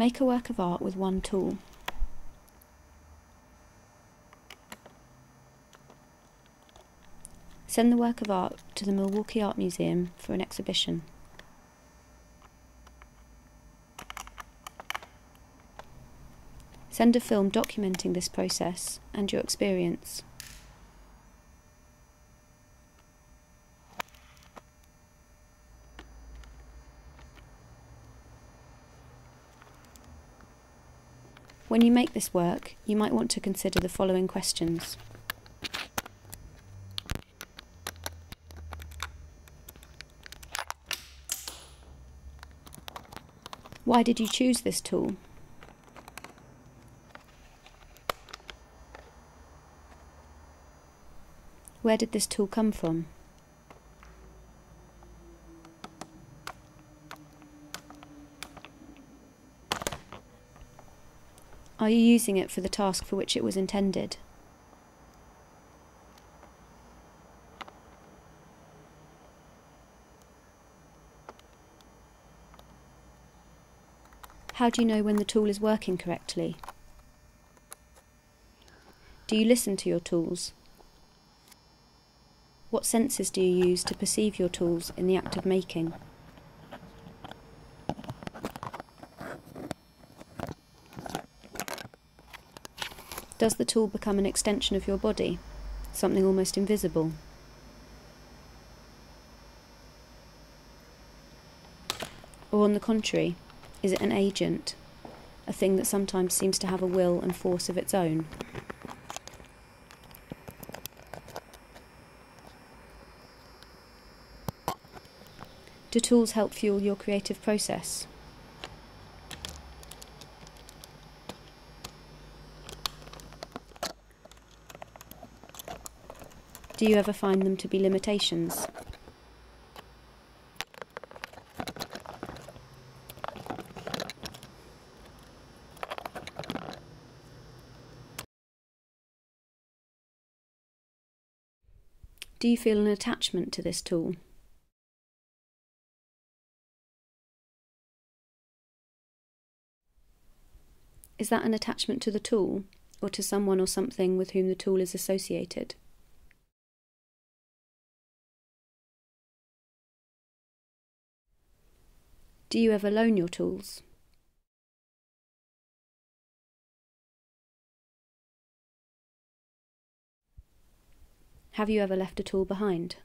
Make a work of art with one tool. Send the work of art to the Milwaukee Art Museum for an exhibition. Send a film documenting this process and your experience. When you make this work, you might want to consider the following questions. Why did you choose this tool? Where did this tool come from? Are you using it for the task for which it was intended? How do you know when the tool is working correctly? Do you listen to your tools? What senses do you use to perceive your tools in the act of making? Does the tool become an extension of your body, something almost invisible? Or on the contrary, is it an agent, a thing that sometimes seems to have a will and force of its own? Do tools help fuel your creative process? Do you ever find them to be limitations? Do you feel an attachment to this tool? Is that an attachment to the tool or to someone or something with whom the tool is associated? Do you ever loan your tools? Have you ever left a tool behind?